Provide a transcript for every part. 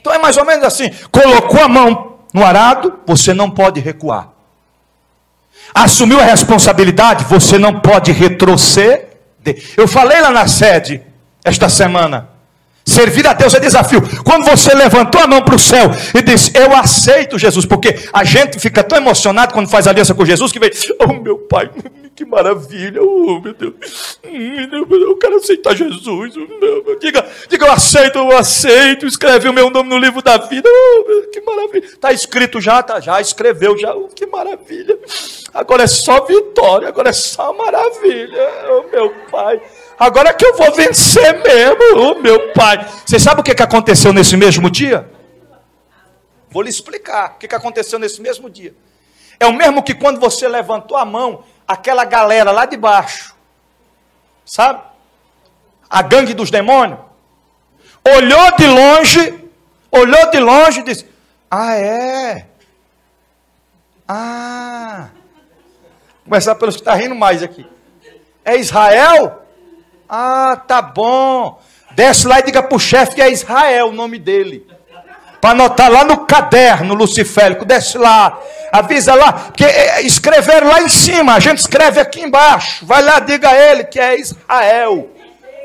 Então é mais ou menos assim: colocou a mão no arado, você não pode recuar. Assumiu a responsabilidade, você não pode retroceder. Eu falei lá na sede esta semana. Servir a Deus é desafio. Quando você levantou a mão para o céu e disse, Eu aceito Jesus, porque a gente fica tão emocionado quando faz aliança com Jesus que vem, Oh meu Pai, que maravilha, oh meu Deus, eu quero aceitar Jesus. Diga, diga, eu aceito, eu aceito. Escreve o meu nome no livro da vida, oh, que maravilha. Está escrito já, tá, já escreveu, já, oh, que maravilha. Agora é só vitória, agora é só maravilha, oh meu Pai. Agora que eu vou vencer mesmo, oh, meu pai. Você sabe o que, que aconteceu nesse mesmo dia? Vou lhe explicar o que, que aconteceu nesse mesmo dia. É o mesmo que quando você levantou a mão, aquela galera lá de baixo, sabe? A gangue dos demônios, olhou de longe, olhou de longe e disse: Ah, é? Ah. Começar pelos que estão tá rindo mais aqui. É Israel? Ah, tá bom. Desce lá e diga para o chefe que é Israel o nome dele. Para anotar lá no caderno luciférico. Desce lá. Avisa lá. Porque é, escreveram lá em cima. A gente escreve aqui embaixo. Vai lá, diga a ele que é Israel.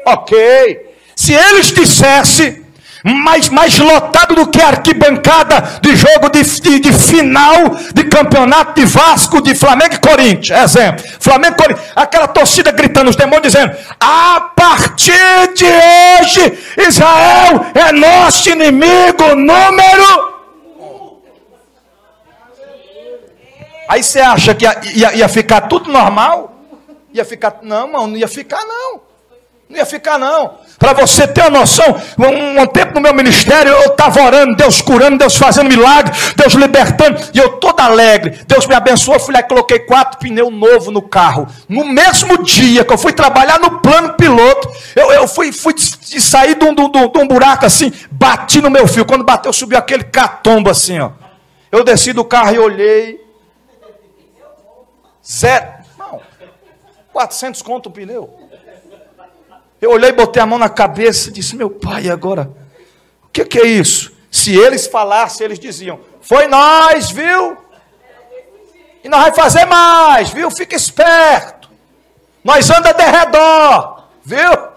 Ok. Se eles dissessem mais, mais lotado do que a arquibancada de jogo de, de, de, final de campeonato de Vasco, de Flamengo e Corinthians. Exemplo. Flamengo Corinthians. Aquela torcida gritando, os demônios dizendo: A partir de hoje, Israel é nosso inimigo número. Aí você acha que ia, ia, ia ficar tudo normal? Ia ficar. Não, não, não ia ficar, não. Não ia ficar, não. Para você ter uma noção, um, um, tempo no meu ministério eu estava orando, Deus curando, Deus fazendo milagre, Deus libertando, e eu todo alegre. Deus me abençoou, fui lá e coloquei quatro pneus novos no carro. No mesmo dia que eu fui trabalhar no plano piloto, eu, eu fui, fui sair de um, de, um, de um buraco assim, bati no meu fio. Quando bateu, subiu aquele catombo assim, ó. Eu desci do carro e olhei. Zero. Não. 400 conto o pneu. Eu olhei, botei a mão na cabeça e disse: Meu pai, agora, o que, que é isso? Se eles falassem, eles diziam: Foi nós, viu? E nós vamos fazer mais, viu? Fica esperto. Nós anda de redor, viu?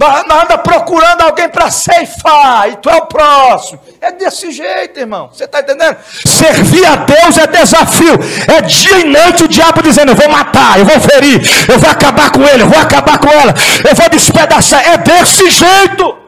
Anda procurando alguém para ceifar, e tu é o próximo. É desse jeito, irmão. Você está entendendo? Servir a Deus é desafio. É dia e noite o diabo dizendo: Eu vou matar, eu vou ferir, eu vou acabar com ele, eu vou acabar com ela, eu vou despedaçar. É desse jeito.